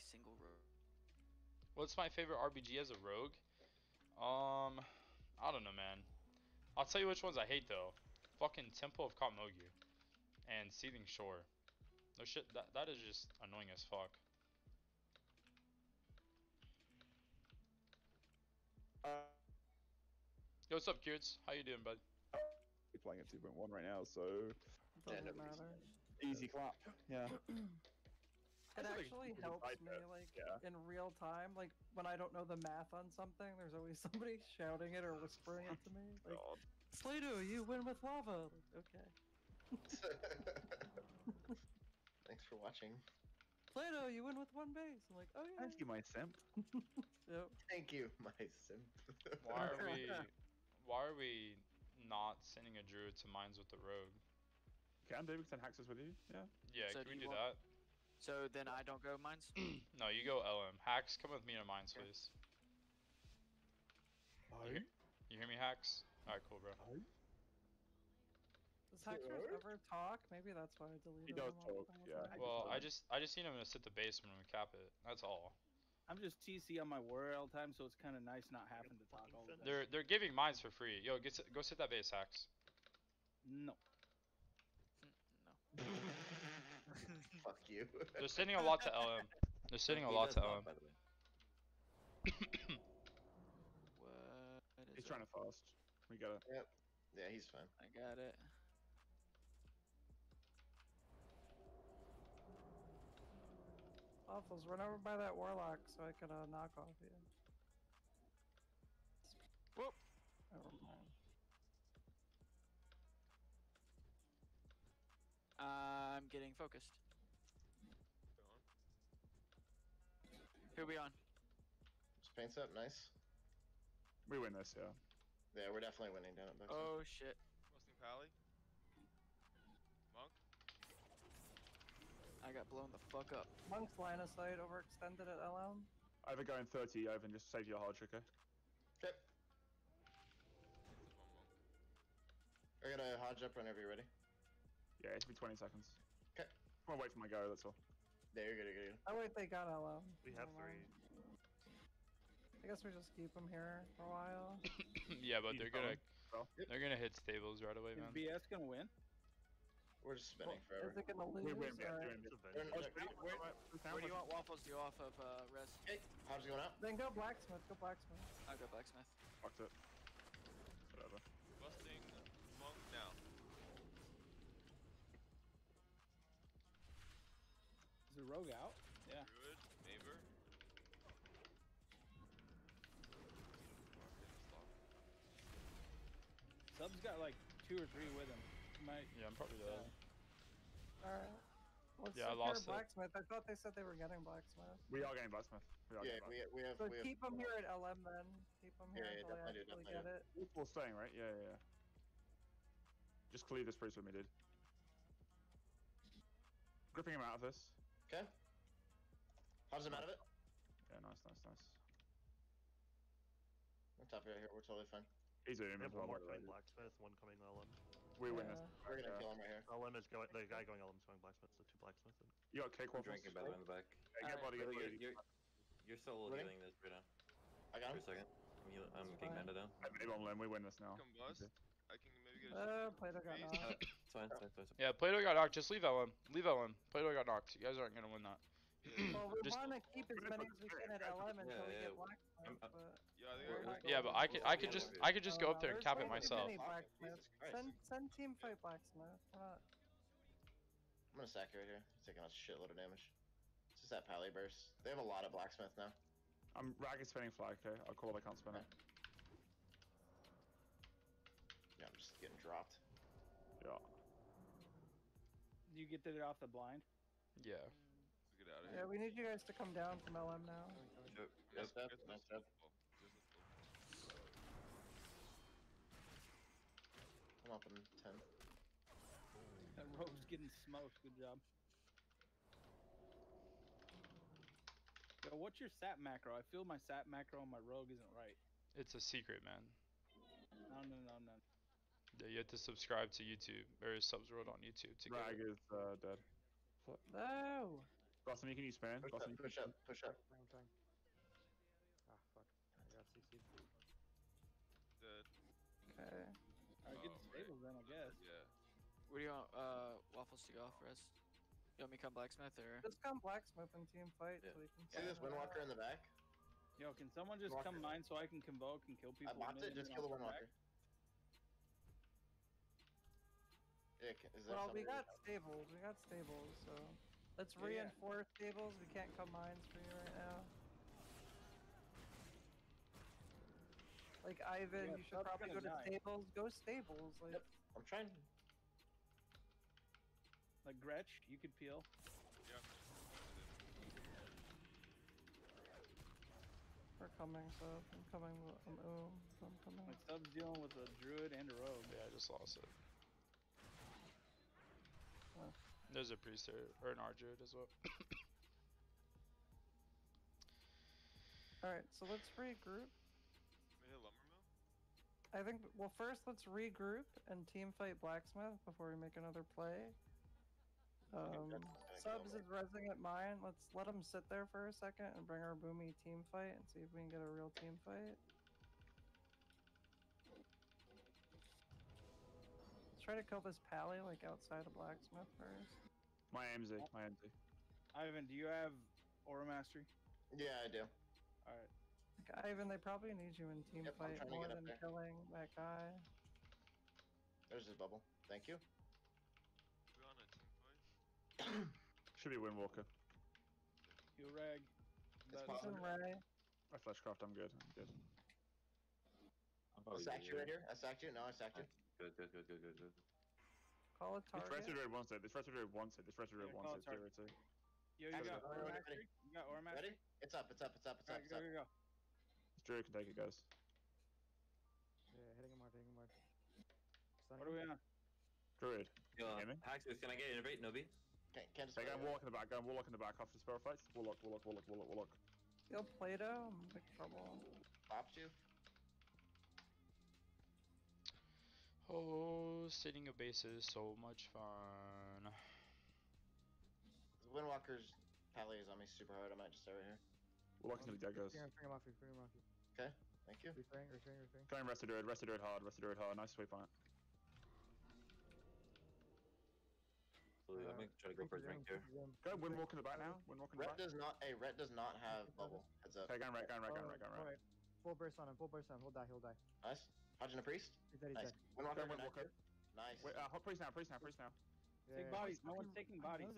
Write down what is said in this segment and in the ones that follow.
single rogue. What's my favorite RBG as a rogue? Um, I don't know, man. I'll tell you which ones I hate though. Fucking Temple of Kotmogu and Seething Shore. No shit, that that is just annoying as fuck. Uh, Yo, what's up, kids? How you doing, bud? we're playing at 2.1 right now, so Doesn't matter. easy clap. Yeah. It That's like actually helps me, there, like, yeah. in real time. Like, when I don't know the math on something, there's always somebody shouting it or whispering it to me. Like, God. Slato, you win with lava! Like, okay. Thanks for watching. Plato, you win with one base. I'm like, oh yeah. Thank you, my simp. Yep. Thank you, my simp. Why are we? Why are we not sending a druid to mines with the rogue? Can David we can send Haxus with you. Yeah. Yeah, So can we you do want- So then I don't go mines. no, you go LM. Hacks, come with me to mines, please. You hear, you hear me, Hacks? Alright, cool, bro. Does Hexers ever talk? Maybe that's why I deleted He does him all talk, the yeah. Well, I just I just need him to sit the base when we cap it. That's all. I'm just TC on my warrior all the time, so it's kind of nice not having to talk all the time. They're they're giving mines for free. Yo, get sit- go sit that base, Hacks. No. Mm, no. Fuck you. They're sending a lot to LM. They're sending a lot to not, LM. by the way. What is He's it? trying to fast. We got it. Yep. Yeah, he's fine. I got it. Waffles, run over by that warlock so I can uh, knock off you. Focused. Who we on? Just paints up, nice. We win this, yeah. Yeah, we're definitely winning down at Buxton. Oh shit. Western Pally. Monk. I got blown the fuck up. Monk's line of sight overextended at LM. Either going 30 over and just save your hard trigger. Eh? okay? Okay. We're gonna hodge up whenever you're ready. Yeah, it'll be 20 seconds. 'Kay. I'm gonna wait for my go, that's all. There, you're good, you're good. you're good. Oh wait, they got LM. We have Never three. I guess we just keep them here for a while. yeah, but they're gonna they're gonna hit stables right away, Is man. BS gonna win? We're just spinning Is forever. it gonna we win, lose? yeah, or- we win. It's a They're- vengeance. they're- Where, where do you want waffles to go off of uh, res? Okay, hodge going up. Then go blacksmith. Go blacksmith. I'll go blacksmith. Fucked it. Rogue out? Yeah. Druid. Neighbor. Sub's got like two or three with him. He Might. Yeah, I'm probably dead. Uh, Alright. Let's Yeah, I secure lost it. blacksmith. I thought they said they were getting blacksmith. We are getting Blacksmith. We are Yeah, getting we, we have. So we have keep them here at LM then. Keep them here Yeah, yeah, until they actually get it. We're staying, right? Yeah, yeah, yeah. Just clear this priest with me, dude. Gripping him out of this. Okay. Hodge him out of it. Yeah, nice, nice, nice. On top of it here, we're totally fine. He's doing We him have as well. one more by the way. coming blacksmith, one coming LM. We win this. We're gonna Yeah. kill him right here. LM is going. The guy going LM is going blacksmith. So two blacksmiths. And You got cake I'm waffles? drinking by the way in the back. Yeah, get Alright. body, get Really, you're, body. you're, you're solo Ready? healing this right now. I got For a second. I'm, heal- I'm getting fine. down. I made on Lim, we win this now. Come bust. I can maybe get a Uh, Plato got Please. Knocked. It's fine, it's fine, it's fine. Yeah, Plato got knocked. Just leave LM. Leave LM. Plato got knocked. You guys aren't gonna win that. Well, we Just- want to keep as many as we can at LM until Yeah, we yeah. get blacksmith, I'm- but... Yeah, I think We're- I we're- Yeah, but I could I could just I could just go up there and uh, cap it myself. many Jesus blacksmiths. Christ. Send, send team fight blacksmith. Not... I'm gonna sack you right here. He's taking a shitload of damage. It's just that pally burst. They have a lot of blacksmith now. I'm ragged spinning flag, okay? I'll call it, I can't spin it. Yeah, I'm just getting dropped. Yeah. You get it off the blind. Yeah. get out of Yeah, we need you guys to come down from LM now. Yep, Nice yep. step, There's nice step. football. There's no football. I'm up in 10. That rogue's getting smoked. Good job. Yo, what's your sap macro? I feel my sap macro on my rogue isn't right. It's a secret, man. No, no, no, no. Yeah, you have to subscribe to YouTube or Subzworld on YouTube to get Rag it. is uh, dead. No! Got Blossom, you can use span. Push Blossom, up, you can push up, push up. I'm trying. Ah, fuck. I got CC'd. Dead. Okay. Alright, get Oh, the right. then, I guess. Yeah. Where do you want uh, waffles to go off, us? You want me to come blacksmith or? Just come blacksmith and team fight Yeah. so we can. See this find Windwalker out. in the back? Yo, can someone just Walker. come mine so I can convoke and kill people? I bopped it. mid Just kill the I'll back? Yeah, is there Well, we somebody- got stables. We got stables. So let's Yeah, yeah. reinforce stables. We can't come mines for you right now. Like Ivan, Yeah, you should probably go gonna die. stables. Go stables. Like Yep. I'm trying. Like Gretch, you could peel. Yeah. we're coming. So I'm coming. with- I'm ooh. So I'm coming. Like Sub's dealing with a druid and a rogue. Yeah, I just lost it. Oh. There's a priest there, or an Arduid as well. All right. So let's regroup. We hit lumber mill? I think. Well, first let's regroup and team fight blacksmith before we make another play. Um, Gretchen's gonna kill subs is resing at mine. Let's let him sit there for a second and bring our boomy team fight and see if we can get a real team fight. Try to kill this pally like outside of blacksmith first. My AMZ, my AMZ. Ivan, do you have Aura Mastery? Yeah, I do. Alright. Like, Ivan, they probably need you in team Yep, fight more than there. killing that guy. There's his bubble. Thank you. We on a team fight? Should be Windwalker. Heal rag. It's That- possible. Ray. I flashcraft, I'm good. I'm good. I'm I probably sacked you right here. I sacked you. No, I sacked you. Good, good, good, good, good, good. Call a target. Resto Druid wants it. This Resto Druid wants it. This Resto Druid Yeah, wants call it. it target. Zero two. Yo, you Actually, got ready, Aura ready, Mastery? You got Aura Ready? It's up. It's up. It's up. It's up. Alright, It's go, up. go, go. This Druid can take it, guys. Yeah, hitting him hard, hitting him hard. What are we on? Druid. Yo, Hear me? Haxus, can I get innervate, Nobi? Can't, can't just They go fight. Warlock in the back. Go and Warlock in the back after the spell fights. Warlock, Warlock, Warlock, Warlock, Warlock. Yo, Plato, I'm in big trouble. Popped you. Oh, sitting a base is so much fun. Windwalker's pally is on me super hard. I might just stay right here. Warlock's gonna be dead, guys. Bring him, off you, bring him off you. Okay, Thank you. Refraying, refraying, refraying. Go and Resto Druid. Resto Druid hard. Resto Druid hard. Nice sweep on it. So I'm gonna try to go for a drink here. Go and Windwalk in the back now. Windwalk in the Ret back. does not. Hey, Ret does not have bubble. Heads up. Okay, go and right, go and right, go and right, go and right. Full burst on him, full burst on him. He'll die, he'll die. Nice. Hodging a priest. He's dead, he's Nice. dead. Windwalker. Go and connect Windwalker. Nice. Wait, uh, hot priest now, priest now, priest now. Yeah, Take yeah. bodies. No one's taking bodies.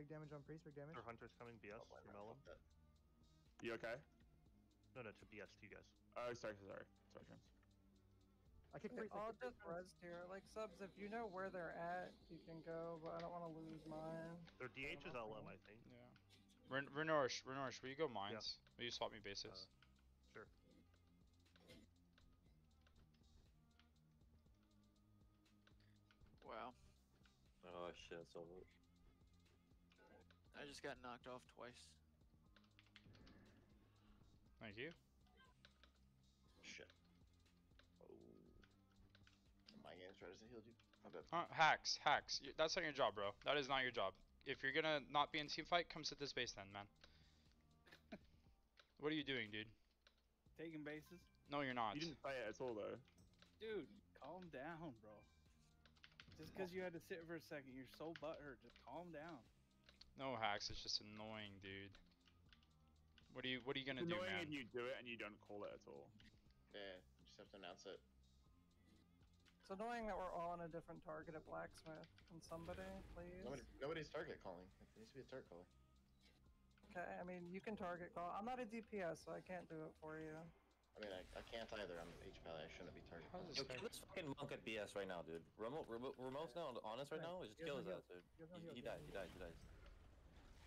Big damage on priest, big damage. Their hunter's coming. BS. Oh, boy, Your melon. You okay? No, no, to BS to you guys. Oh, sorry, sorry, sorry, James. I kick Okay, priest, I I'll just rest here. Like subs, if you know where they're at, you can go, but I don't want to lose mine. Their DH is LM, I think. Yeah. Ren Renorish, Renorish, will you go mines? Will you swap me bases? Uh, Oh shit, it's over. I just got knocked off twice. Thank you. Shit. Oh. My game's trying to heal you. My bad. Uh, hacks, hacks. Y- That's not your job, bro. That is not your job. If you're gonna not be in team fight, come sit this base then, man. what are you doing, dude? Taking bases. No, you're not. You didn't say it at all, though. Dude, calm down, bro. Just because you had to sit for a second, you're so butthurt. Just calm down. No hacks. It's just annoying, dude. What are you What are you gonna It's do, annoying man? if you do it and you don't call it at all. Yeah. You just have to announce it. It's annoying that we're all on a different target at blacksmith. Can somebody, please? Nobody, nobody's target calling. Like, there needs to be a target caller. Okay, I mean you can target call. I'm not a DPS, so I can't do it for you. I mean, I, I can't either. I'm H pally. I shouldn't be target How calling. Yo, kill this fucking monk at BS right now, dude. Remo, Remo, Remote's now on us right now. Just kill his no ass, dude. He He, he he died, he died, he died.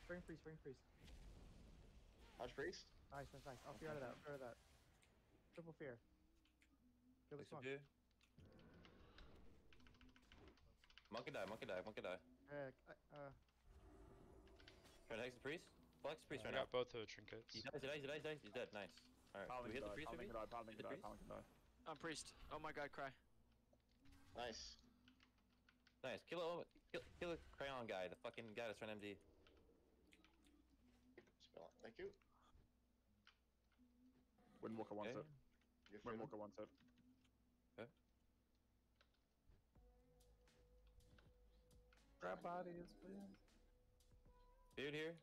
Bring priest, bring priest. Hodge priest. Nice, nice, nice. I'll fear out of that, fear out of that. Triple fear. Kill this Nice monk. Monkey die, monkey die, monkey die. Uh, uh, Trying to hex the priest? Flex priest I right now. got both of the trinkets. He dies, he dies, he dies, he dies. He's dead, nice. Alright, Paladin we hit can the die, priest, Paladin can die, Paladin can die. Paladin can die. I'm priest. Oh my god, cry. Nice. Nice, kill it. Kill, kill the crayon guy, the fucking guy that's running MD. Spell it. Thank you. Windwalker wants Okay. it. You're freedom. Windwalker wants it. Grab bodies, please. Dude here.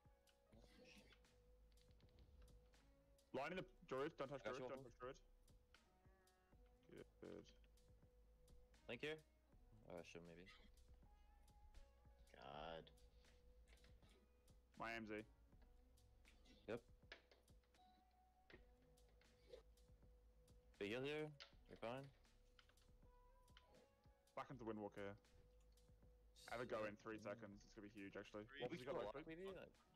Lining the druid. Don't touch Got druid. Don't touch druid. Good. Good. Link here. Oh, I should maybe. God. My AMZ. Big heal here. You're fine. Back into Windwalker. Have a go in three seconds. It's gonna be huge, actually. Three, What We was he kill got a like lot, three? maybe. Like, Walker right now.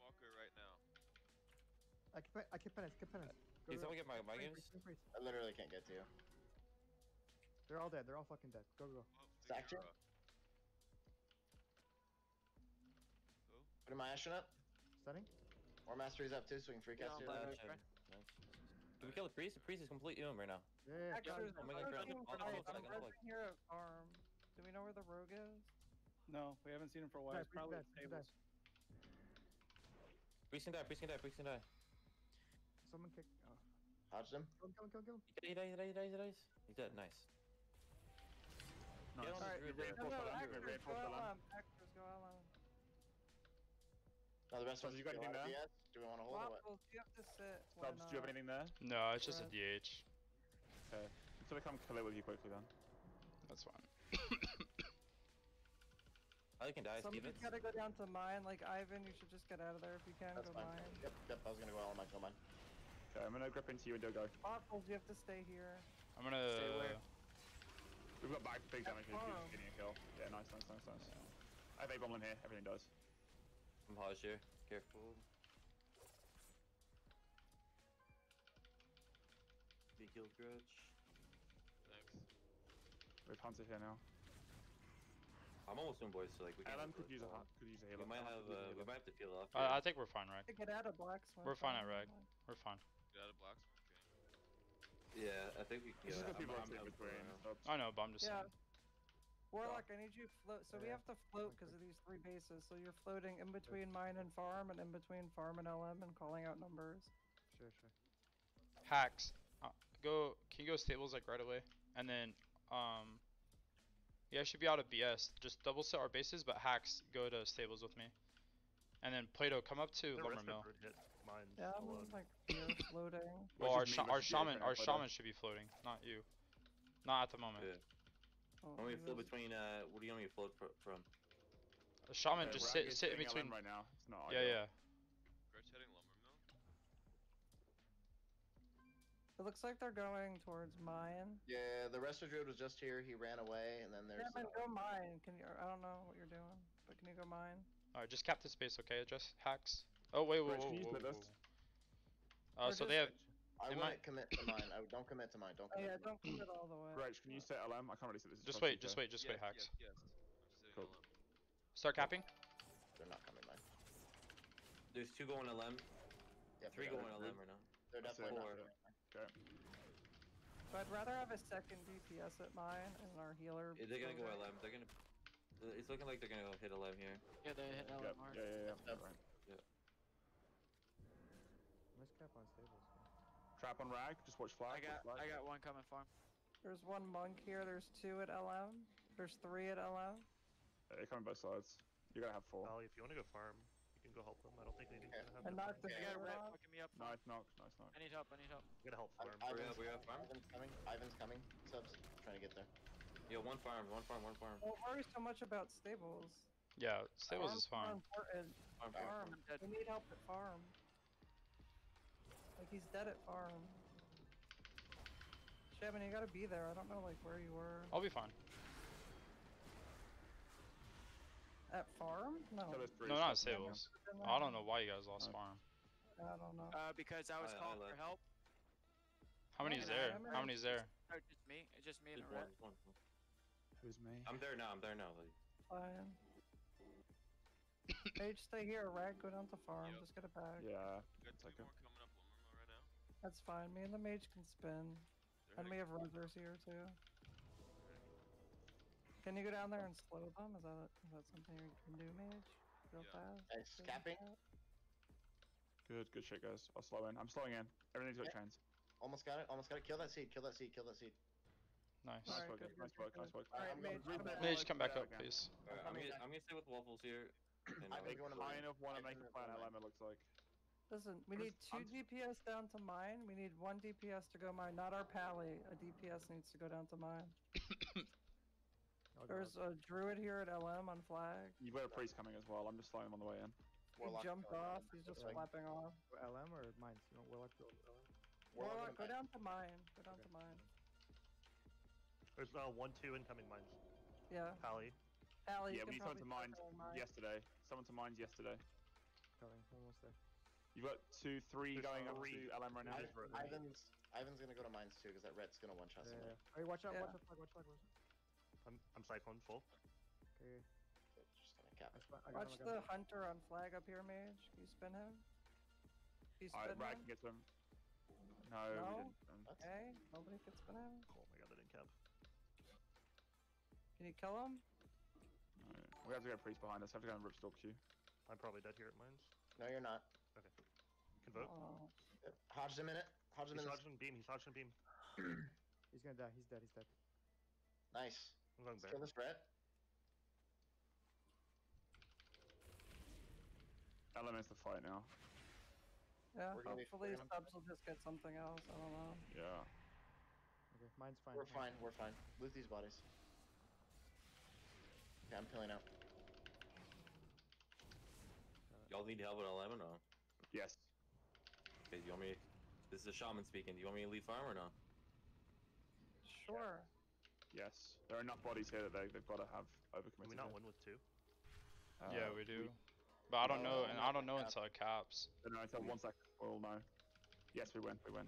I can, I can finish, can finish. Go Can someone get my my Free, games? free, free, free. I literally can't get to you. They're all dead. They're all fucking dead. Go, go, go. Oh, Stack Figueroa. Putting my Ashen up. Stunning. Aura Mastery's up too, so we can free Yeah, cast I'm here. black. Uh, okay. Nice. Did we kill the priest? The priest is completely oom right now. Yeah, yeah, Actually, got. I'm gonna rogue grab team the- for I'll- me. I'll- I'm I'll- resting here at farm. Do we know where the rogue is? No, we haven't seen him for a while. Die, It's probably die, at please die. stables. Priest can die. Priest can die. Priest can die. Someone kick. Oh. Hodged him. Kill him, kill him, kill him, kill him. He dies. He dies. He dies. He dies. He's dead. Nice. Get on Alright, this we there. reinforce No, no, the land, actors, reinforce go the land. LM. Actors, go LM. No, oh, the rest So of us you got anything there? DS. Do we want to hold or what? Waffles, you have to sit. Why Stubbs, do you have anything there? Uh, no, it's just a DH. Okay. I'm gonna come kill it with you quickly then. That's fine. I can die. Somebody's Stevens. gotta go down to mine. Like Ivan, you should just get out of there if you can. That's go fine. mine. Yep, yep. I was gonna go all on my kill mine. Okay, I'm gonna grip into you and do a go. Waffles, you have to stay here. I'm gonna. Stay aware. We've got back big damage here. farm. He's getting a kill. Yeah, nice, nice, nice, nice. I have a bomb in here. Everything does. I'm Hodge here. Careful. Big heal grudge. Thanks. We've hunted here now. I'm almost doing boys, so like we can. LM could use a hu- could use a We might have. Could use a Uh, we might have to peel off. I. I think we're fine, right? Get out of blacksmith. We're fine I at don't reg. know. We're fine. Get out of blacksmith. Okay. Yeah, I think we can. This is Yeah, gonna be I'm, I'm rotate down for, between uh, Stubbs. I know, but I'm just Yeah. saying. Warlock, I need you float. So we have to float because of these three bases. So you're floating in between mine and farm, and in between farm and LM, and calling out numbers. Sure, sure. Hacks. Uh, go. Can you go stables like right away? And then, um. Yeah, I should be out of BS. Just double set our bases, but hacks go to stables with me. And then Plato, come up to The Lumber Mill. of it hit mine Yeah, I'm alone. like here floating. Well, our is me, our shaman, our shaman should be floating, not you. Not at the moment. Yeah. Oh, Want me float between? Uh, what do you want me to float fr- from? The shaman Okay, just sit sit in between. right now. It's not Yeah, yeah. Grudge heading lumber mill. It looks like they're going towards mine. Yeah, the rest of Druid was just here. He ran away, and then there's. Yeah, man, go mine. Can you? I don't know what you're doing, but can you go mine? Alright, just cap the space, okay? Just hacks. Oh wait, wait, Reg, whoa, can you whoa, split whoa, this? whoa. Uh, Or so they just- have. I Am I- wouldn't commit to mine. I don't commit to mine. Don't Oh commit. yeah, to mine. don't commit all the way. Reg, can you set LM? I can't really set this. Just wait, just wait, just wait, yes, hacks. Yes, yes. I'm just hitting Cool. Start capping. They're not coming mine. There's two going LM. Yeah, Three they're going definitely- LM right now. They're That's definitely Four. not. Okay. So I'd rather have a second DPS at mine and our healer. Yeah, they're gonna go floating. LM. They're gonna. It's looking like they're gonna go hit LM here. Yeah, they hit Yep. LM hard. Yeah, yeah, yeah. Yep. Right. Nice cap on stables. Trap on Rag. Just watch flag. I got, flag. I got one coming farm. There's one monk here. There's two at LM. There's three at LM. Yeah, They're coming both sides. You're gonna have four. Ollie, if you want to go farm, you can go help them. I don't think anything's Okay. gonna I happen. knocked the I Yeah, got healer red fucking me up. farm. Nice knock. Nice knock. I need help. I need help. I'm gonna help I- farm. Ivan's, have- we have farm? Ivan's coming. Ivan's coming. Subs. Trying to get there. Yo, one farm, one farm, one farm. Don't worry so much about stables. Yeah, stables Farm's is more fine. important. Farm, farm, Farm. farm. We need help at farm. Like he's dead at farm. Shaman, you gotta be there. I don't know like where you were. I'll be fine. At farm? No. Kill. No, not stop them. I don't know why you guys lost Oh. farm. I don't know. Uh, because I was I- I for help. How many's Yeah, there? How gonna- many's there? No, just me. It's just me and Just a one, red. just one. one. Who's me? I'm there now. I'm there now. Like, Fine. Mage, stay here. Rag, go down to farm. Yep. Just get it back. Yeah. Got It's two That's fine. Me and the mage can spin. They're And we have runners here too. Can you go down there and slow them? Is that is that something you can do, mage? Real Yeah. fast. Nice. Something Capping. like that? Good, good shit, guys. I'll slow in. I'm slowing in. Everything's got Yeah. chains. Almost got it. Almost got it. Kill that seed. Kill that seed. Kill that seed. Nice. Nice work, good, guys. good, nice work, nice work. good. Alright, I'm mage, come back. Mage, come back up, again. please. Alright, I'm gonna. I'm gonna stay with waffles here. I uh, think We wanna kind mine. of want to I make a plan wanna it looks like. Listen, we need two I'm- DPS down to mine. We need one DPS to go mine. Not our pally. A DPS needs to go down to mine. I'll There's a druid here at LM on flag. You've got a priest coming as well. I'm just slowing him on the way in. He Warlock jumped off. down. He's just Like, flapping off. LM or mines? You want Warlock to go LM? Warlock Warlock, go mine. down to mine. Go down Okay. to mine. There's uh, one, two incoming mines. Yeah. Pally. Pally, yeah, we need can someone to probably mines start on mine. yesterday. Someone to mines yesterday. Coming, almost there. You've got two, three There's going up three. to LM right now. There's road. Ivan's Ivan's gonna go to mines too, because that red's gonna one shot Yeah, somebody. yeah. Hey, watch out, Yeah. watch out, flag, watch flag, watch out. I'm, I'm cyclone full. Okay, So just gonna cap it. spot, I got him, Watch the him. hunter on flag up here, mage. Can you spin him? Can you Alright, spin Rag can get to him. No, we didn't. Um, Okay, nobody gets spin him. Oh my god, that didn't cap. Can you kill him? no. We have to get a priest behind us. have to go and rip stalk you. I'm probably dead here at mines. No, you're not. Can vote. Oh, Yep. Hodge him in it. Hodge him He's in this. dodging beam. He's dodging beam. He's gonna die, he's dead, he's dead. Nice. I'm going Let's kill this red. LM is the fight now. yeah. We're gonna be- Hopefully we're subs will just get something else. I don't know. Yeah. Okay, mine's fine. We're mine's fine. We're fine. Loot these bodies. Okay, I'm peeling out. Y'all need help with LM or no? Yes. Okay, do you want me? This is a shaman speaking. Do you want me to leave farm or no? Sure. Yes. There are enough bodies here that they, they've got to have Can overcommitted. we not here. win with two? Uh, Yeah, we do. But I don't know, Uh, and I don't know cap. until it caps. No, until one second. We'll know. Yes, we win. We win.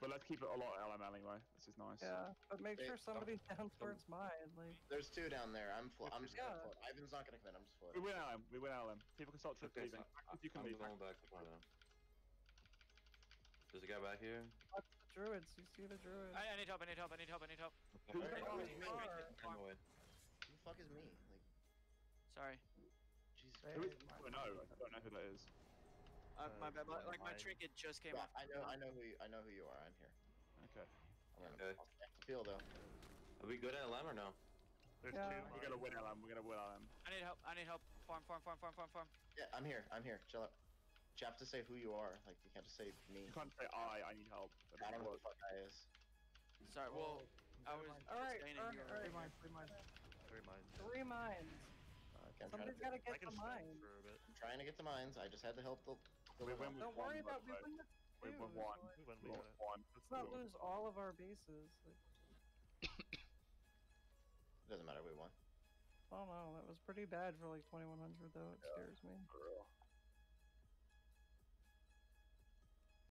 But let's keep it a lot LM anyway. This is nice. Yeah, but make Hey, sure some- somebody's down towards mine. Like, There's two down there. I'm flo- I'm just gonna Yeah. float. Ivan's not gonna commit. I'm just We floating. win LM. We win LM. People can start trip Okay, so If you can I'm leave. going back to farm now. There's a guy back here. watch the druids. You see the druids? I, I need help. I need help. I need help. I need help. Okay. Who's Alright, the- who's Oh, me? far. On. Who the fuck is me? Like, Sorry. Jesus Hey, Who is? Christ. I don't know. I don't know who that is. Uh, my bad. my- Like my mine. trinket just came Yeah, off. I know. I know who. You, I know who you are. I'm here. Okay. I'm gonna Okay. I'll have to peel though. Are we good at LM or no? There's Yeah. two. We're gonna win LM. We're gonna win LM. I need help. I need help. Farm, farm, farm, farm, farm, farm. Yeah, I'm here. I'm here. Chill out. You have to say who you are. Like you can't just say me. You can't say I. I need help. That I don't know who work. the fuck I is. Sorry. Well, I was. Alright, staying alright, in here. alright. Three mines, three mines. Three mines. Three mines. Okay, I'm trying Somebody's to. gotta get can to stand mine. for a bit. I'm trying to get to mines. I just had to help the. The We little- win with Don't one, worry about by the way. moving We win one. like, We win. We We won got it. one. Let's not Cool. lose all of our bases. Like, Doesn't matter. We won. Oh, I don't know. That was pretty bad for like 2100 though. It scares me. For real.